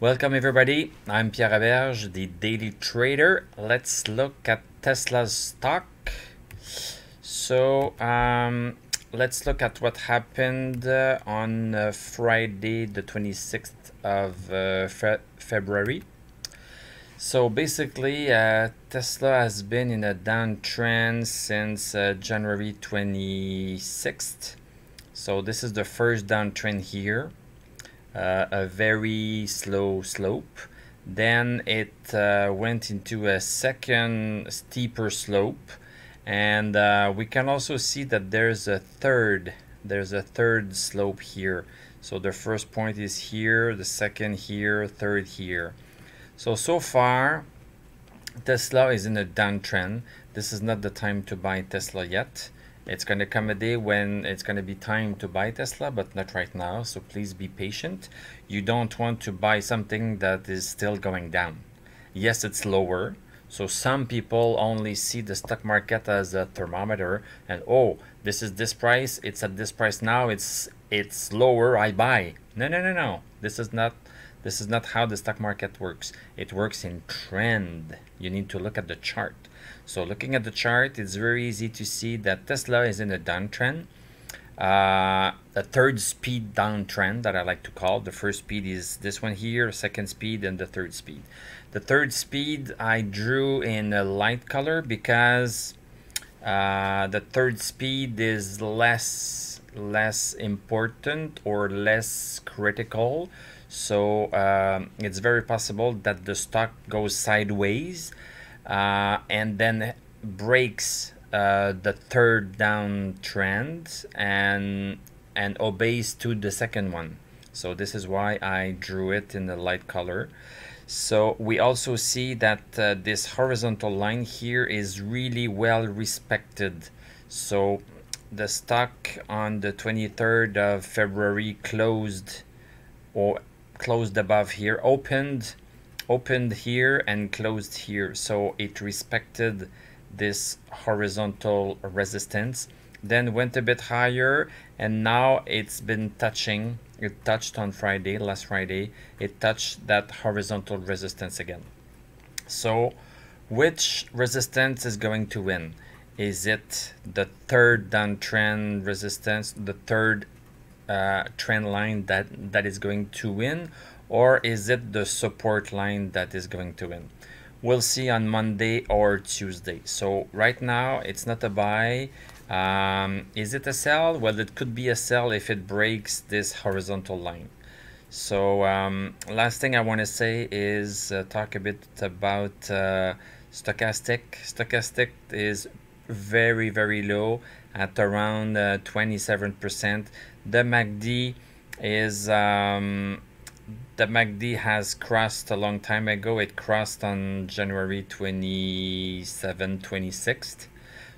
Welcome everybody. I'm Pierre Aberge, the Daily Trader. Let's look at Tesla's stock. So um, let's look at what happened uh, on uh, Friday, the 26th of uh, fe February. So basically, uh, Tesla has been in a downtrend since uh, January 26th. So this is the first downtrend here uh, a very slow slope. Then it uh, went into a second steeper slope. And uh, we can also see that there's a third, there's a third slope here. So the first point is here, the second here, third here. So, so far, Tesla is in a downtrend. This is not the time to buy Tesla yet. It's going to come a day when it's going to be time to buy Tesla, but not right now. So please be patient. You don't want to buy something that is still going down. Yes, it's lower. So some people only see the stock market as a thermometer and oh, this is this price, it's at this price now, it's it's lower, I buy. No, no, no, no. This is not this is not how the stock market works. It works in trend. You need to look at the chart. So looking at the chart, it's very easy to see that Tesla is in a downtrend. Uh, a third speed downtrend that I like to call. The first speed is this one here, second speed, and the third speed. The third speed I drew in a light color because uh, the third speed is less less important or less critical so um, it's very possible that the stock goes sideways uh, and then breaks uh, the third down trend and and obeys to the second one. So this is why I drew it in the light color. So we also see that uh, this horizontal line here is really well respected. So the stock on the 23rd of February closed or closed above here opened opened here and closed here. So it respected this horizontal resistance then went a bit higher and now it's been touching. It touched on Friday last Friday. It touched that horizontal resistance again. So which resistance is going to win is it the third downtrend resistance the third uh, trend line that that is going to win? Or is it the support line that is going to win? We'll see on Monday or Tuesday. So right now it's not a buy. Um, is it a sell? Well it could be a sell if it breaks this horizontal line. So um, last thing I want to say is uh, talk a bit about uh, stochastic. Stochastic is very very low at around 27% uh, the MACD is um, the MACD has crossed a long time ago. It crossed on January 27, 26th.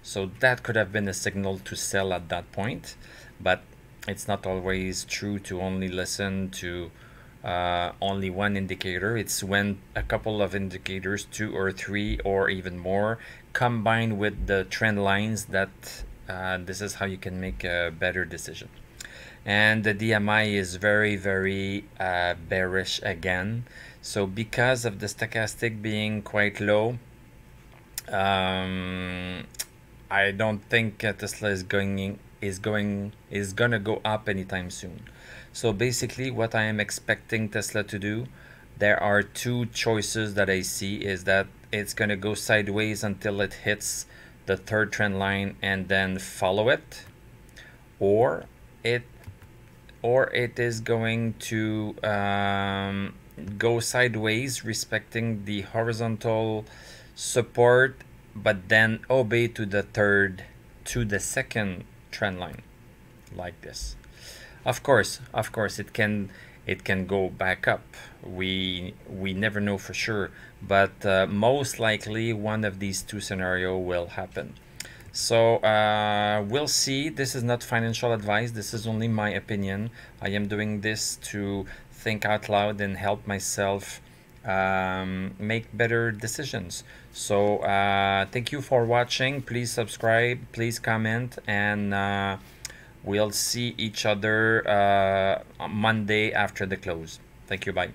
So that could have been a signal to sell at that point. But it's not always true to only listen to uh, only one indicator. It's when a couple of indicators, two or three or even more, combine with the trend lines that uh, this is how you can make a better decision and the DMI is very very uh, bearish again so because of the stochastic being quite low um, I don't think Tesla is going is going is gonna go up anytime soon. So basically what I am expecting Tesla to do there are two choices that I see is that it's gonna go sideways until it hits the third trend line and then follow it or it or it is going to um, go sideways respecting the horizontal support but then obey to the third to the second trend line like this of course of course it can it can go back up we we never know for sure but uh, most likely one of these two scenario will happen so uh, we'll see. This is not financial advice. This is only my opinion. I am doing this to think out loud and help myself um, make better decisions. So uh, thank you for watching. Please subscribe. Please comment. And uh, we'll see each other uh, Monday after the close. Thank you. Bye.